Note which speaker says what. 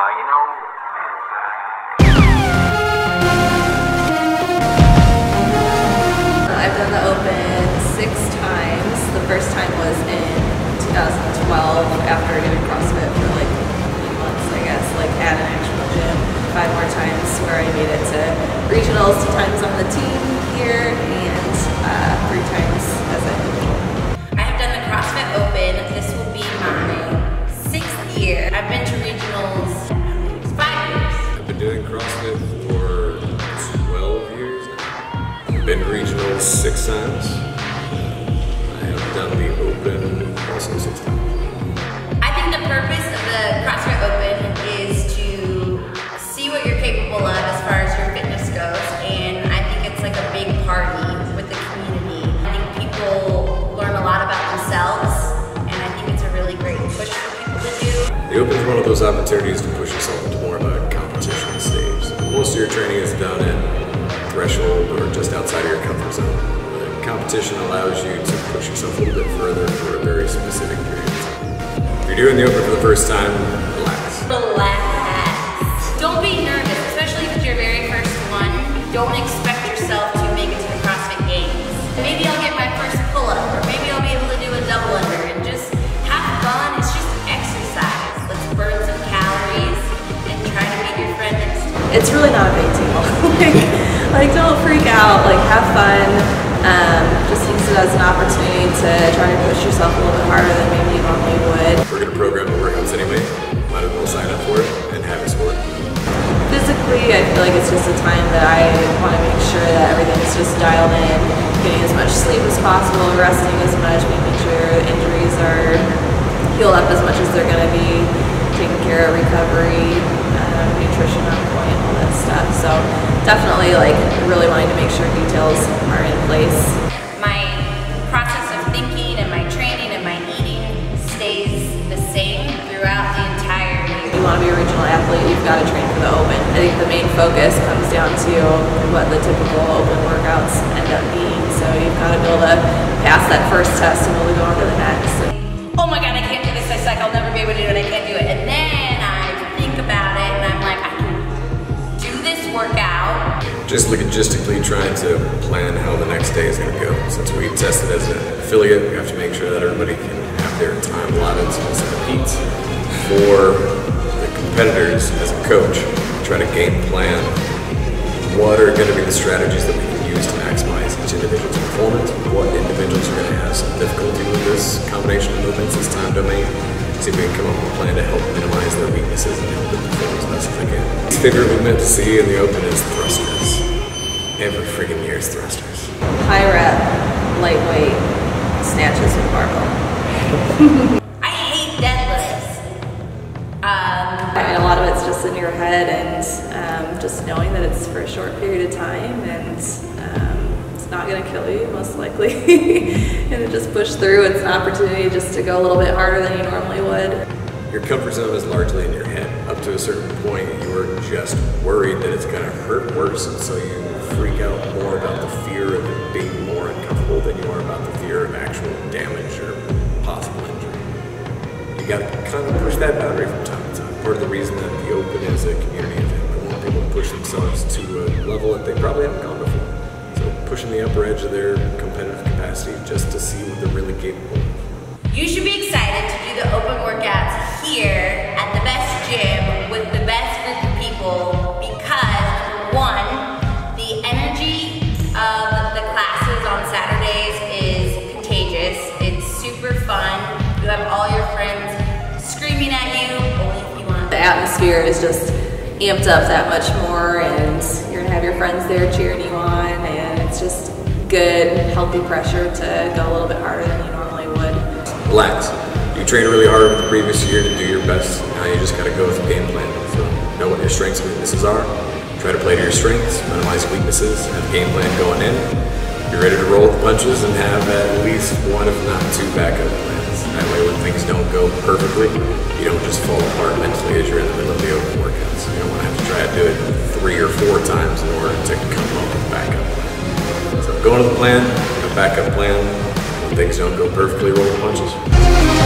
Speaker 1: know,
Speaker 2: I've done the Open six times. The first time was in 2012 after doing CrossFit for like eight months, I guess, like at an actual gym. Five more times where I made it to regionals, two times on the team here, and uh, three times
Speaker 3: six times. I have done the Open also six times.
Speaker 4: I think the purpose of the CrossFit Open is to see what you're capable of as far as your fitness goes, and I think it's like a big party with the community. I think people learn a lot about themselves, and I think it's a really great push for people to do.
Speaker 3: The Open is one of those opportunities to push yourself into more of a competition stage. Most of your training is done in threshold or competition allows you to push yourself a little bit further for a very specific period of time. If you're doing the Open for the first time, relax.
Speaker 4: Relax. Don't be nervous, especially if it's your very first one. Don't expect yourself to make it to the CrossFit Games. Maybe I'll get my first pull-up, or maybe I'll be able to do a double under, and just have fun. It's just exercise. Let's burn some calories and try to meet your friend next time.
Speaker 2: It's really not a big deal. like, like, don't freak out. Like, have fun. Um, just use it as an opportunity to try to push yourself a little bit harder than maybe you normally would.
Speaker 3: We're going to program the workouts anyway. Might as well sign up for it and have it scored.
Speaker 2: Physically, I feel like it's just a time that I want to make sure that everything's just dialed in, getting as much sleep as possible, resting as much, making sure injuries are healed up as much as they're going to be, taking care of recovery, um, nutrition on point, all that stuff. So definitely, like, really wanting to make sure details are in place.
Speaker 4: My process of thinking and my training and my eating stays the same throughout the entire year.
Speaker 2: If you want to be a regional athlete, you've got to train for the open. I think the main focus comes down to what the typical open workouts end up being. So you've got to be able to pass that first test and be able to go on to the next.
Speaker 4: oh my god, I can't do this, I suck, I'll never be able to do it, I can't do it.
Speaker 3: Just logistically trying to plan how the next day is going to go. Since we tested as an affiliate, we have to make sure that everybody can have their time allotted to compete. For the competitors, as a coach, try to game plan what are going to be the strategies that we can use to maximize each individual's performance, what individuals are going to have some difficulty with this combination of movements, this time domain. See if we can come up with a plan to help minimize their weaknesses and help them perform as best as they can. Favorite movement to see in the open is thrusters. Every freaking year is thrusters.
Speaker 2: High rep, lightweight, snatches with barbell.
Speaker 4: I hate deadlifts. Um,
Speaker 2: I mean, a lot of it's just in your head and um, just knowing that it's for a short period of time and um, it's not going to kill you, most likely. and just push through. It's an opportunity just to go a little bit harder than you normally would.
Speaker 3: Your comfort zone is largely in your head. To a certain point, you're just worried that it's going to hurt worse, and so you freak out more about the fear of it being more uncomfortable than you are about the fear of actual damage or possible injury. You got to kind of push that boundary from time to time. Part of the reason that the Open is a community event, we want people to push themselves to a level that they probably haven't gone before. So pushing the upper edge of their competitive capacity just to see what they're really capable of.
Speaker 4: you should be excited to do the open workouts here
Speaker 2: atmosphere is just amped up that much more and you're to have your friends there cheering you on and it's just good, healthy pressure to go a little bit harder than you normally would.
Speaker 3: relax. You trained really hard the previous year to do your best. Now you just got to go with the game plan. So know what your strengths and weaknesses are. Try to play to your strengths, minimize weaknesses, have a game plan going in. Be ready to roll with the punches and have at least one, if not two, backup. That way, when things don't go perfectly, you don't just fall apart mentally as you're in the middle of the open workouts. You don't want to have to try to do it three or four times in order to come up with a backup plan. So go to the plan, a backup plan. When things don't go perfectly, roll the punches.